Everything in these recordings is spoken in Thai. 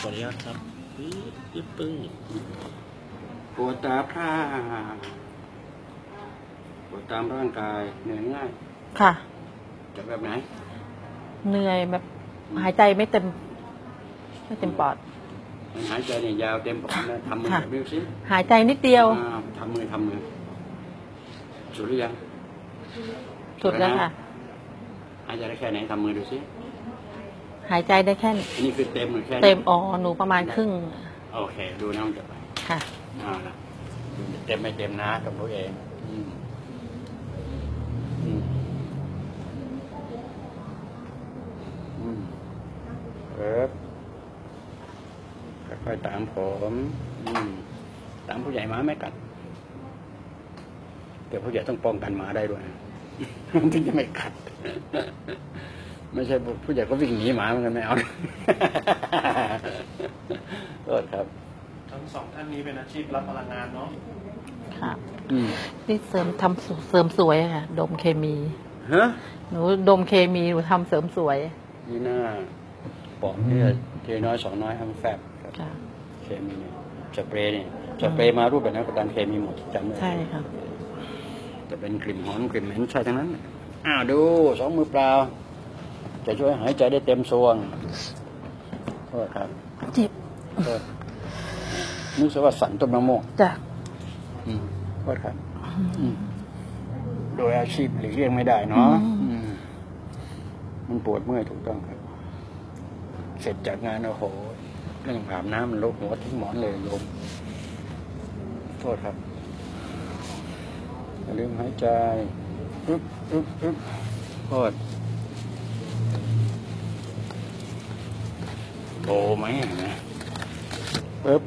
ขออนุญาตครับปึ๊บปึ๊บปึ้งปวดตาพร่าปวดตามร่างกายเหนื่อยง่ายค่ะ จากแบบไหน เหนื่อยแบบหายใจไม่เต็ม ไม่เต็มปอด หายใจเนี่ยยาวเต็มปอดนะทำมือค่ะแบบนี้สิหายใจนิดเดียวอ่าทำมือทำมือสุดหรือยังสุดแล้วค่ะหายใจได้แค่ไหนทำมือดูสิ หายใจได้แค่อันนี้คือเต็มหรือแค่ไหนเต็มอ๋อหนูประมาณครึ่งโอเค ดูนะมันจะไปค่ะเอาละดูเต็มไม่เต็มนะกับตัวเองอืมอืมอืมเอิบค่อยๆตามผมอืมตามผู้ใหญ่หมาไม่กัดแต่ผู้ใหญ่ต้องป้องกันหมาได้ด้วยถึงจะไม่กัด ไม่ใช่ผู้ใหญ่ก็วิ่งหนีหมาเหมือนกันไม่เอาโทษครับ ทั้งสองท่านนี้เป็นอาชีพรับพลังงานเนาะค่ะอืมนี่เสริมทำเสริมสวยอะค่ะ ดมเคมีฮะหนูดมเคมีหนูทำเสริมสวย นี่หน้าปอดเนี่ยเทน้อยสองน้อยทำแฟบครับค่ะเคมีเนี่ยสเปรย์เนี่ยสเปรย์มารูปแบบนั้นก็ตามเคมีหมดจำได้ใช่ค่ะจะเป็นกลิ่นหอมกลิ่นเหม็นใช่ทั้งนั้น อ้าวดูสองมือเปล่า จะช่วยหายใจได้เต็มทรวงโทษครับเจ็บโทษนึกซะว่าสั่นต้นมะม่วงจ้ะอืมโทษครับอืมโดยอาชีพหลีกเลี่ยงไม่ได้เนาะอืมมันปวดเมื่อยถูกต้องครับ เสร็จจากงานโอ้โหเรื่องอาบน้ำมันลกหัวทิ้งหมอนเลยโยมโทษครับอย่าลืมหายใจอึ๊บอึ๊บอึ๊บโทษ โตไหมเห็นไหมปึ๊บ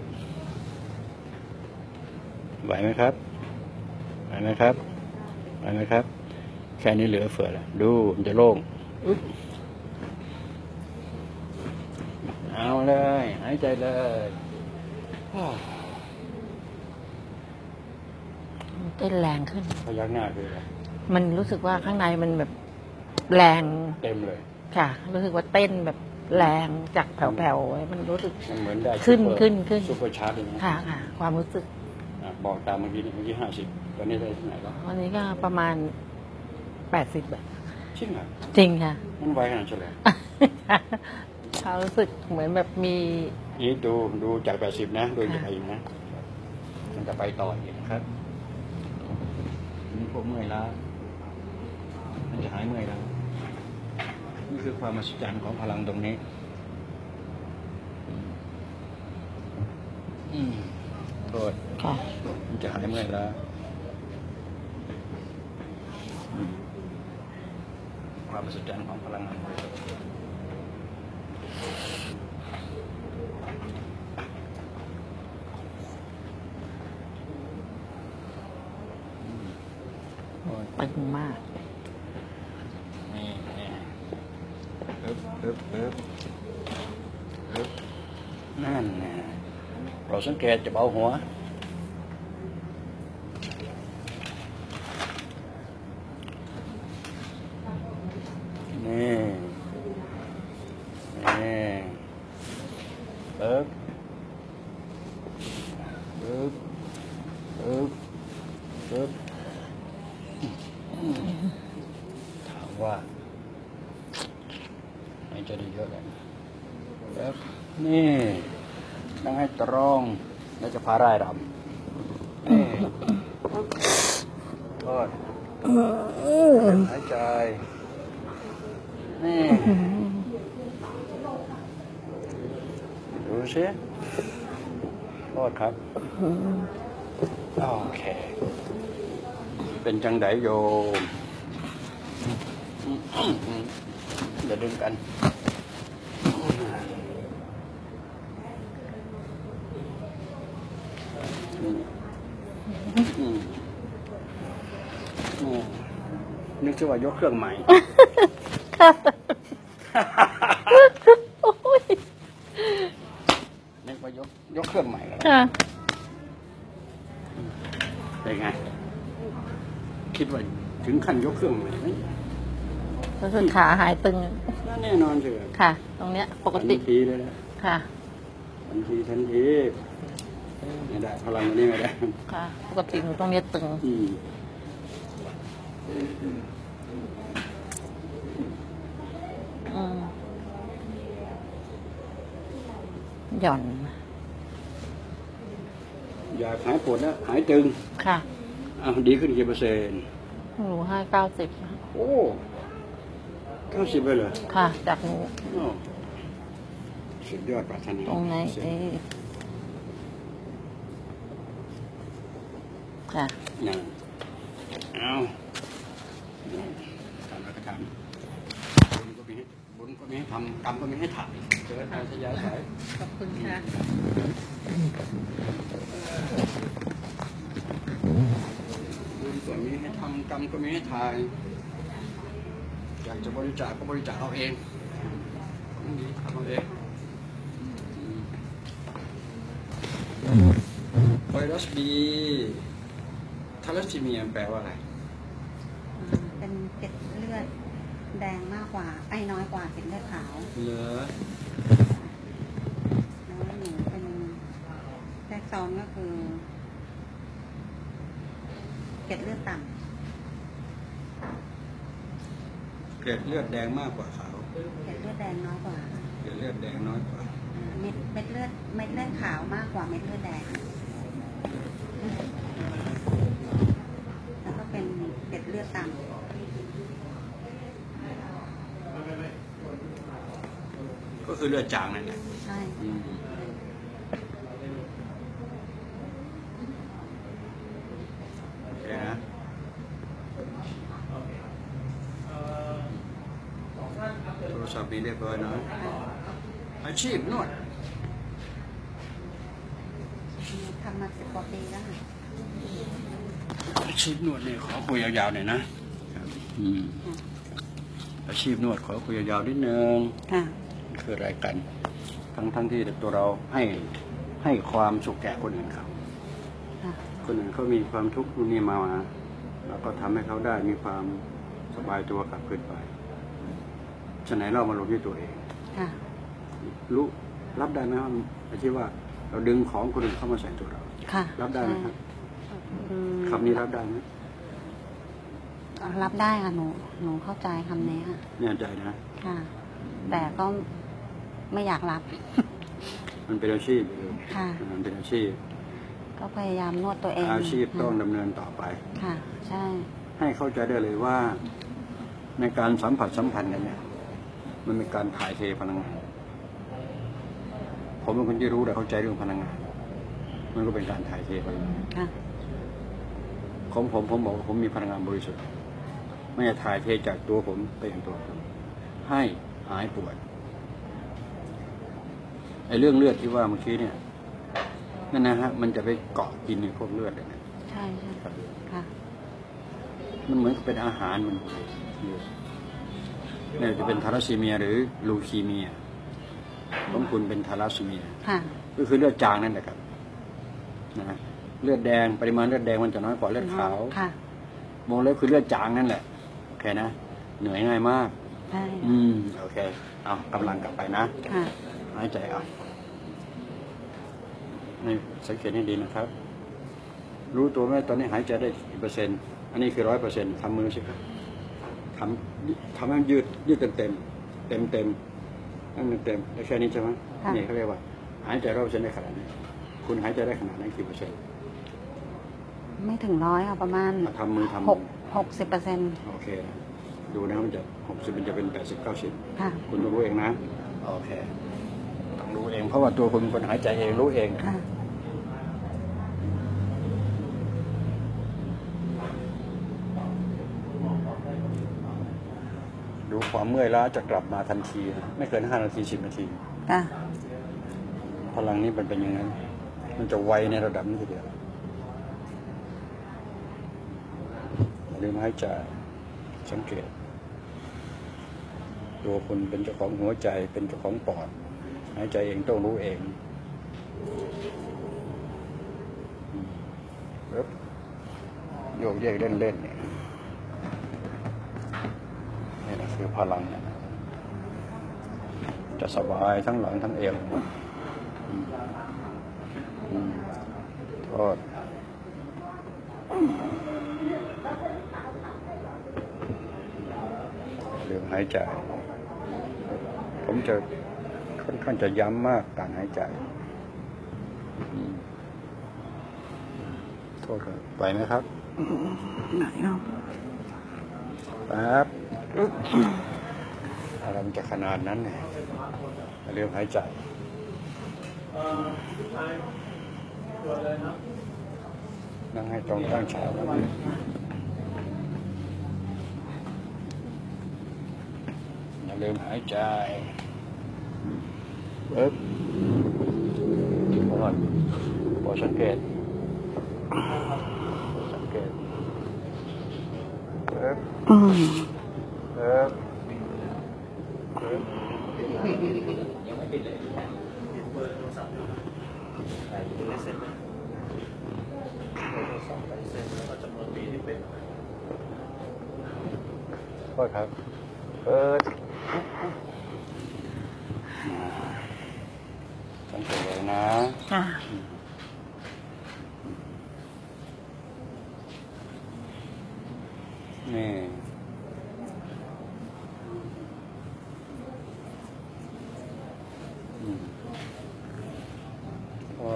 ไหวไหมครับไหวไหมครับไหวไหมครับ แค่นี้เหลือเฟือแล้วดูมันจะโล่งอึ๊บเอาเลยหายใจเลยอ้าวเต้นแรงขึ้นพยักหน้าคืออะไรมันรู้สึกว่าข้างในมันแบบแรงเต็มเลย ค่ะ รู้สึกว่าเต้นแบบ แรงจากแผ่วๆมันรู้สึกมันเหมือนได้ขึ้นซุปเปอร์ขึ้นขึ้น supercharge เลยนะค่ะค่ะความรู้สึกอะบอกตามเมื่อกี้นี่เมื่อกี้ห้าสิบตอนนี้ได้เท่าไหร่แล้ววันนี้ก็ประมาณแปดสิบอะจริงเหรอจริงค่ะ มันไวขนาดเฉลยเขารู้สึกเหมือนแบบมี นี่ดูดูจากแปดสิบนะดูจะไปอีกนะมันจะไปต่ออีกนะครับนี่พวกเมื่อยล้ามันจะหายเมื่อยแล้ว นี่คือความมหัศจรรย์ของพลังตรงนี้ อืมโทษค่ะมันจะหายเมื่อยแล้วอืมความมหัศจรรย์ของพลังงานบริสุทธิ์โอ้ยตึงมาก นี่นี่ปึ๊บปึ๊บปึ๊บปึ๊บ นั่นนะเราสังเกตจะเบาหัว นี่นี่ปึ๊บปึ๊บปึ๊บปึ๊บถามว่าหายใจได้เยอะเลยปึ๊บนี่นั่งให้ ตรงแล้วจะพาร่ายรำนี่ปึ๊บโทษหายใจ นี่ ดูสิโทษครับ โอเค เป็นจังไดโยมอย่าดึงกัน อืมอืมอืม นึกว่ายกเครื่องใหม่ ค่ะโอ้ยนึกว่ายกยกเครื่องใหม่แล้วค่ะเป็นไง คิดว่าถึงขั้นยกเครื่องใหม่ไหมรู้สึกขาหายตึง แน่นอนเถอะค่ะ ตรงเนี้ย ปกติทันทีเลยนะค่ะทันทีทันทีไม่ได้พลังอันนี้ไม่ได้ ค่ะ ปกติหนูตรงเนี้ยตึงอืม อืม หย่อน อยากหายปวดแล้วหายตึง ค่ะอ้าวดีขึ้นกี่เปอร์เซ็นต์หนูให้เก้าสิบโอ้เก้าสิบไปเลยค่ะ จากหนูโอ้สุดยอดปรารถนาตรงไหนเอ๊ะค่ะ นั่นเอาทำแล้วก็ทำบุญก็มีให้บุญ ก็มีให้ทำกรรมก็มีให้ถ่ายเจอทางสยาสายขอบคุณค่ะบุญก็มีให้ทำกรรมก็มีให้ถ่ายอยากจะบริจาคก็บริจาคเอาเองดีทำเอาเองไวรัสบีทาลัสซีเมียแปลว่าอะไร อ่าเป็นเกล็ดเลือดแดงมา กกว่า ไอ้น้อยกว่าเกล็ดเลือดขาวเหลือแล้วหนูเป็นแทรกซ้อนก็คือเกล็ดเลือดต่เกล็ดเลือดแดงมากกว่าขาวำเกล็ดเลือดแดงน้อยกว่า เกล็ดเลือดแดงน้อยกว่าอ่า เม็ดเม็ดเลือดเม็ดเลือดขาวมากกว่าเม็ดเลือดแดง แล้วก็เป็นเกล็ดเลือดต่ ก็คือเลือดจางนั่นแหละำใช่อืมโอเคนะโทรศัพท์มีเรียบร้อยนะอาชีพนวดทำมาสิบกว่าปีแล้วค่ะอาชีพนวดเนี่ยขอคุยยาวๆหน่อยนะอืมอาชีพนวดขอคุยยาวๆนิดนึงค่ะ คืออะไรกัน ทั้งทั้งที่ตัวเราให้ให้ความสุขแก่คนอื่นเขาค่ะคนอื่นเขามีความทุกข์นู่นนี่มาแล้วก็ทำให้เขาได้มีความสบายตัวกลับคืนไปฉะไหนเรามาลงที่ตัวเองค่ะรู้รับได้ไหมว่าไอ้ที่ว่า เราดึงของคนอื่นเข้ามาใส่ตัวเราค่ะรับได้ไหมครับอืมคำนี้รับได้ไหมรับได้ค่ะหนูหนูเข้าใจคำนี้ค่ะแน่ใจนะค่ะ แต่ก็ ไม่อยากรับ มันเป็นอาชีพค่ะ มันเป็นอาชีพ ก็พยายามนวดตัวเองอาชีพต้องค่ะดำเนินต่อไป ค่ะ ใช่ ให้เข้าใจได้เลยว่า ในการสัมผัสสัมพันธ์กันเนี่ย มันเป็นการถ่ายเทพลังงาน ผมเป็นคนที่รู้และเข้าใจเรื่องพลังงาน มันก็เป็นการถ่ายเทพลังงานค่ะของผมผมบอกว่าผมมีพลังงานบริสุทธิ์ไม่ได้ถ่ายเทจากตัวผมไปยังตัวผมให้หายปวด ไอ้เรื่องเลือดที่ว่าเมื่อกี้เนี่ยนั่นนะฮะมันจะไปเกาะกินในพวกเลือดเลยนะใช่ใช่ค่ะมันเหมือนกับเป็นอาหารมันเนี่ยจะเป็นทาราซีเมียหรือลูคีเมียของคุณเป็นทาราซีเมียค่ะก็คือเลือดจางนั่นแหละครับนะเลือดแดงปริมาณเลือดแดงมันจะน้อยกว่าเลือดขาวค่ะวงเล็บคือเลือดจางนั่นแหละโอเคนะเหนื่อยง่ายมากใช่อืมโอเค เอากำลังกลับไปนะค่ะ หายใจเอานี่สังเกตให้ดีนะครับ รู้ตัวไหมตอนนี้หายใจได้กี่เปอร์เซ็นต์อันนี้คือร้อยเปอร์เซ็นต์ทำมือสิครับทำทำให้มันยืดยืดเต็มเต็มเต็มเต็มนั่นเต็มได้แค่นี้ใช่ไหมค่ะนี่เขาเรียกว่า หายใจร้อยเปอร์เซ็นต์ได้ขนาดนี้คุณหายใจได้ขนาดนั้นกี่เปอร์เซ็นต์ไม่ถึงร้อยค่ะประมาณทำมือทำหกหกสิบเปอร์เซ็นต์โอเคนะดูนะมันจะหกสิบมันจะเป็นแปดสิบเก้าสิบค่ะคุณต้องรู้เองนะ โอเคต้อง รู้เอง เพราะว่าตัวคุณเป็นคนหายใจเองรู้เอง ค่ะดูความเมื่อยล้าจะกลับมาทันที ไม่เกินห้านาทีสิบนาที ค่ะพลังนี้มันเป็นอย่างนั้น มันจะไวในระดับนี้ทีเดียวอย่าลืมหายใจสังเกต ตัวคุณเป็นเจ้าของหัวใจเป็นเจ้าของปอด หายใจเองต้องรู้เองโยกเยกเล่นเล่นๆเนี่ยนี่แหละคือพลังเนี่ยจะสบายทั้งหลังทั้งเอวอืมทษเรื่องหายใจ ผมจะ ค่อนข้างจะย้ำมากการหายใจอืมโทษครับไหวไหมครับไหนเนาะแป๊บอะไรมันจะขนาดนั้นเนี่ยเรื่องหายใจนั่งให้ตรงตั้งฉากแล้วอย่าลืมหายใจ ปึ๊บพอดพอสังเกตสังเกตปึ๊บอืมปึ๊บปึ๊บใส่อยู่ในเส้นนะเบอร์โทรศัพท์ใส่เส้นแล้วก็จำนวนปีที่เป็นโทษครับ เปิดสังเกตเลย นะค่ะ นี่อืมก็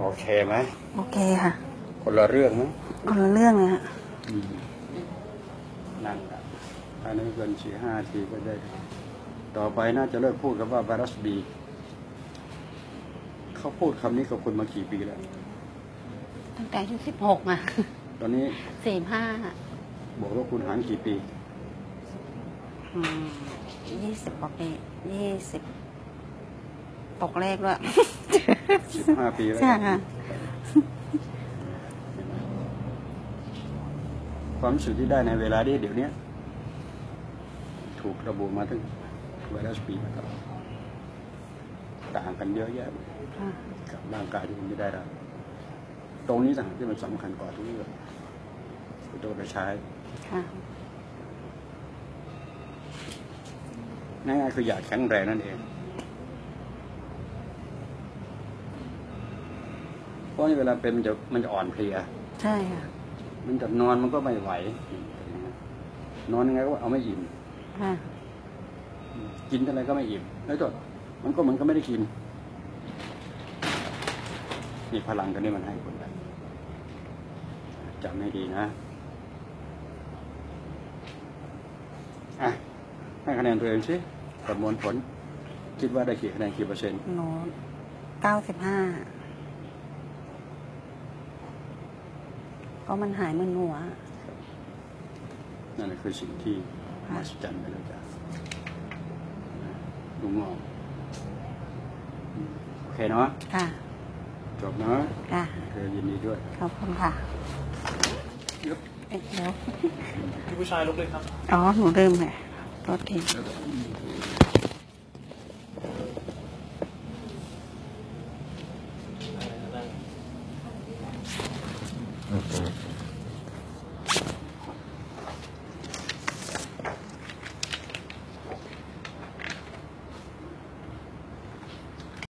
โอเคไหมโอเคค่ะ คนละเรื่องนะคนละเรื่องเลยฮะนั่นแหละภายในไม่เกินสี่ห้าทีก็ได้ ต่อไปน่าจะเลิกพูดกับว่าไวรัสบีเขาพูดคำนี้กับคุณมากี่ปีแล้ว ตั้งแต่อายุสิบหกอะ ตอนนี้สี่ห้าบอกว่าคุณหารกี่ปียี่สิบกว่าปียี่สิบตกเลขด้วย สิบห้าปีแล้วใช่ค่ะความรู้สึกที่ได้ในเวลานี้เดี๋ยวนี้ถูกระบุมาถึงไวรัสบีมาตลอดต่างกันเยอะแยะค่ะกับร่างกายที่คุณไม่ได้รับตรงนี้ต่างหากที่มันสำคัญกว่าทุกเรื่องคุณต้องไปใช้ค่ะง่ายๆคืออยากแข็งแรงนั่นเอง เพ ราะนี่เวลาเป็นมันจะมันจะอ่อนเพลีย ใช่ค่ะ มันจะนอนมันก็ไม่ไหว นอนยังไงก็เอาไม่อิ่มค่ะกินอะไรก็ไม่อิ่ม แล้วก็มันก็เหมือนก็ไม่ได้กิน นี่พลังกันนี่มันให้คนแบบจำให้ดีนะ อะ ให้คะแนนตัวเองสิประมวลผล คิดว่าได้กี่คะแนนกี่เปอร์เซ็นต์หนูเก้าสิบห้า ก็มันหายมึนหัว นั่นแหละคือสิ่งที่มหัศจรรย์ไปแล้วจ้ะลุงงอกอืมโอเคเนาะค่ะ จบเนาะค่ะโอเคยินดีด้วย ขอบคุณค่ะยึบเอ๊ะเดี๋ยวพี่ผู้ชายลุกเลยครับ อ๋อ หนูลืมเลยโท